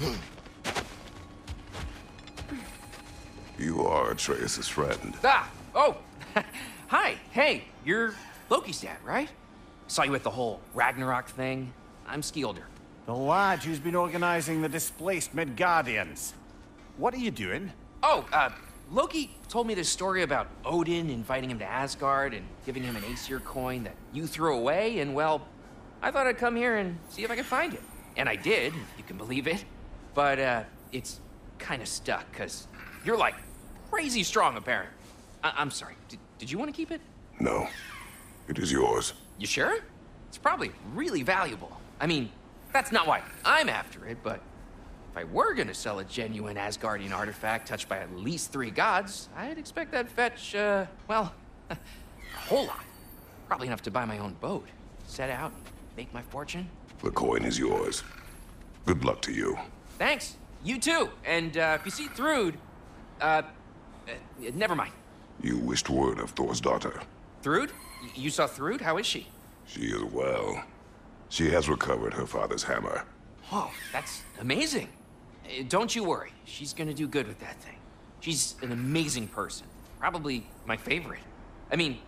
You are Atreus' friend. Ah! Oh! Hi! Hey, you're Loki's dad, right? Saw you at the whole Ragnarok thing. I'm Skjaldr. The lad who's been organizing the displaced Midgardians. What are you doing? Oh, uh, Loki told me this story about Odin inviting him to Asgard and giving him an Aesir coin that you threw away, and well, I thought I'd come here and see if I could find it. And I did, if you can believe it. But, uh, it's kind of stuck, because you're like crazy strong, apparently. I- I'm sorry, did, did you want to keep it? No. It is yours. You sure? It's probably really valuable. I mean, that's not why I'm after it, but if I were gonna sell a genuine Asgardian artifact touched by at least three gods, I'd expect that fetch, uh, well, a whole lot. Probably enough to buy my own boat, set out, make my fortune. The coin is yours. Good luck to you. Thanks. You too. And uh, if you see Thrud, uh, uh, never mind. You wished word of Thor's daughter. Thrud? You saw Thrud? How is she? She is well. She has recovered her father's hammer. Oh, that's amazing. Uh, Don't you worry. She's gonna do good with that thing. She's an amazing person. Probably my favorite. I mean,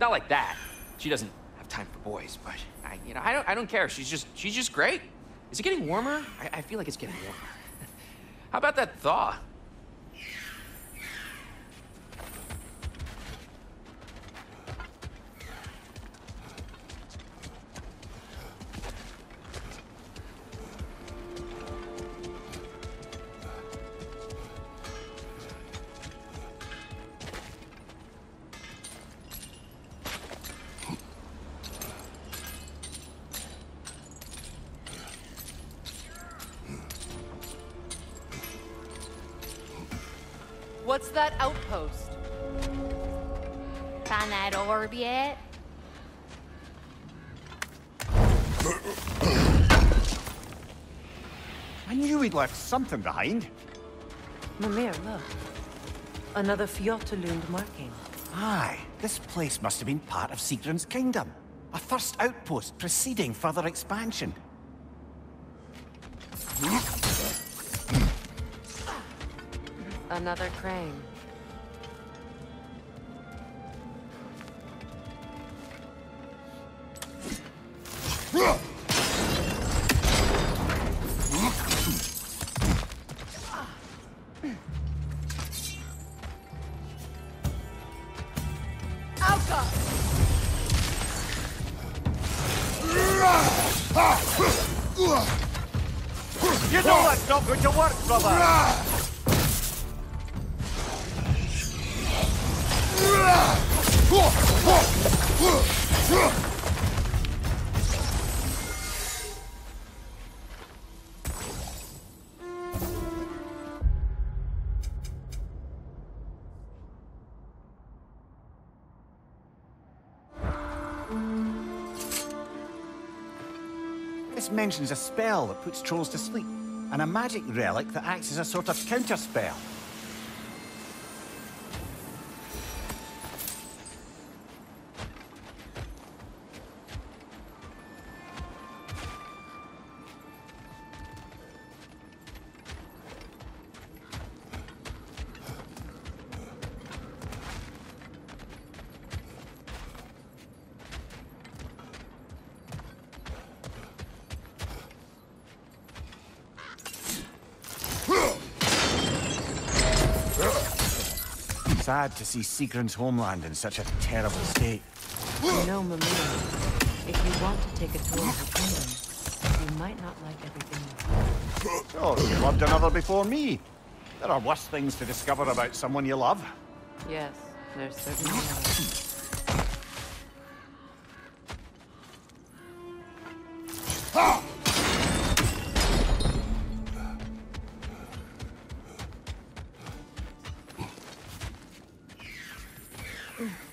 not like that. She doesn't have time for boys, but I, you know, I don't, I don't care. She's just, she's just great. Is it getting warmer? I, I feel like it's getting warmer. How about that thaw? What's that outpost? Find that orb yet? I knew we'd left something behind. Mimir, look. Another Fjotalund marking. Aye, this place must have been part of Sigrun's kingdom. A first outpost preceding further expansion. Hmm? Another crane. You know that's not going to work, brother! This mentions a spell that puts trolls to sleep, and a magic relic that acts as a sort of counterspell. Sad to see Sigrun's homeland in such a terrible state. You know, Mimir, if you want to take a tour of the kingdom, you might not like everything. Oh, you loved another before me. There are worse things to discover about someone you love. Yes, there's certainly are. Yelpa! Alpha!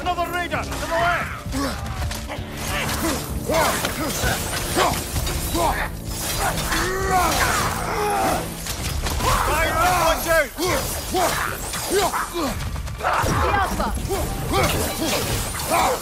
Another raider! To the left! Fire watch out! Yelpa! Go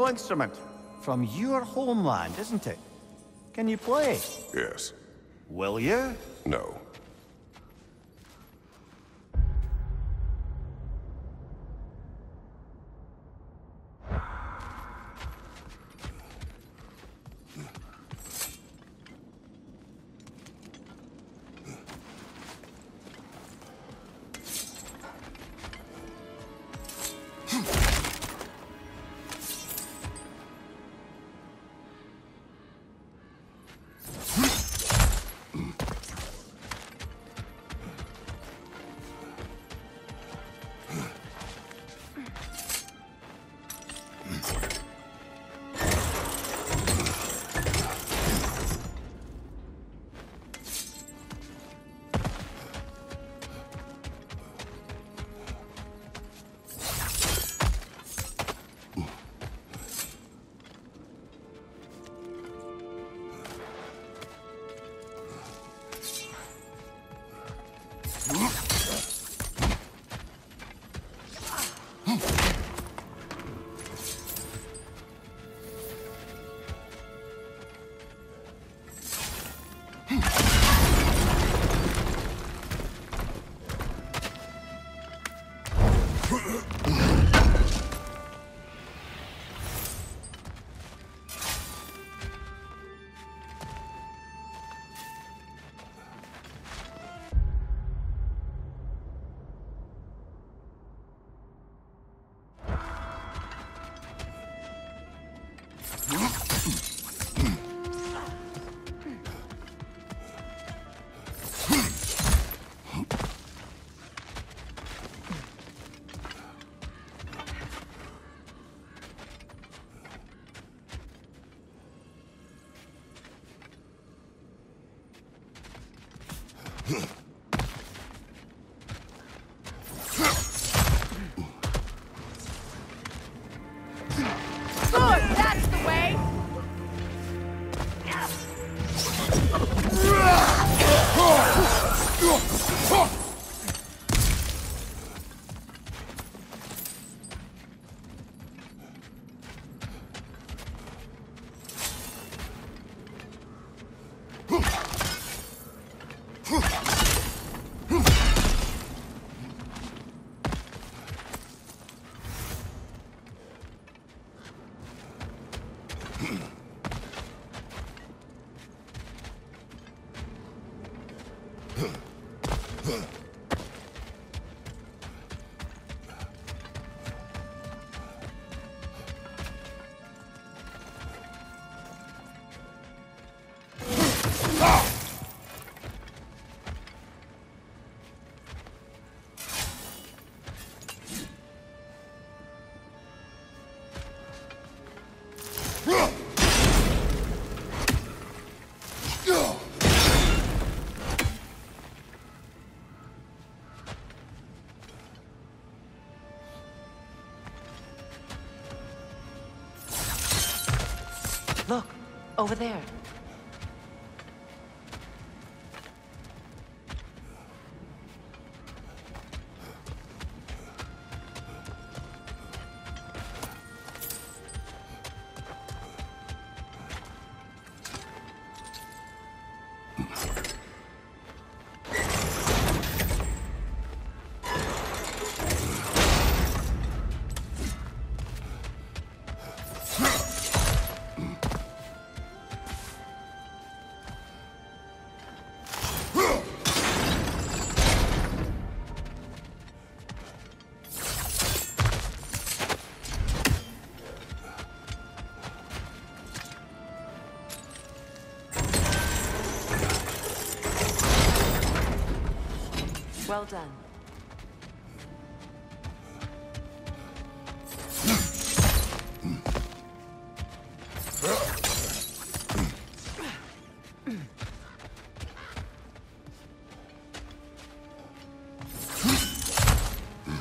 musical instrument from your homeland, isn't it? Can you play? Yes. Will you? No. Look, over there. Well done.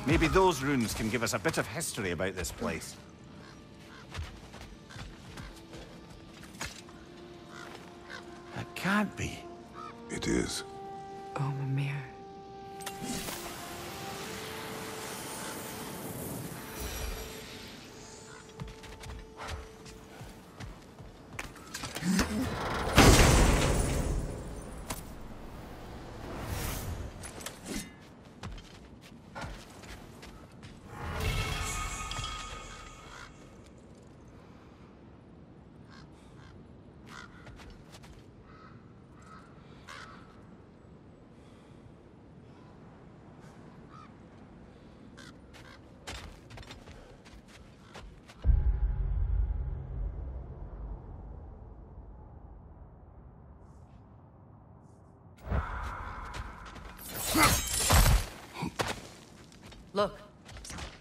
Maybe those runes can give us a bit of history about this place. It can't be. It is. Oh, Mimir.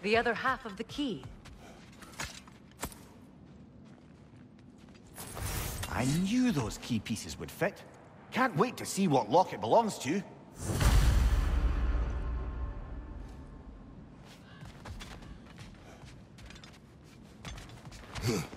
The other half of the key. I knew those key pieces would fit. Can't wait to see what lock it belongs to.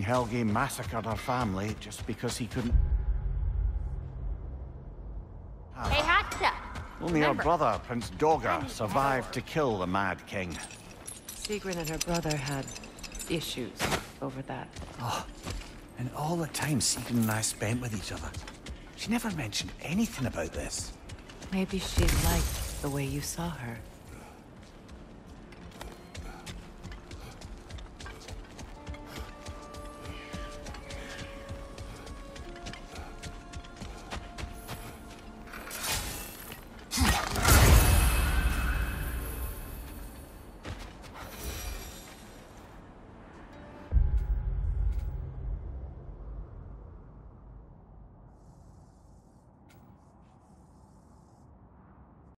King Helge massacred her family just because he couldn't... Hey, Hatcha! Only our Remember- brother, Prince Dagr, survived to kill the Mad King. Sigrun and her brother had issues over that. Oh, and all the time Sigrun and I spent with each other. She never mentioned anything about this. Maybe she liked the way you saw her.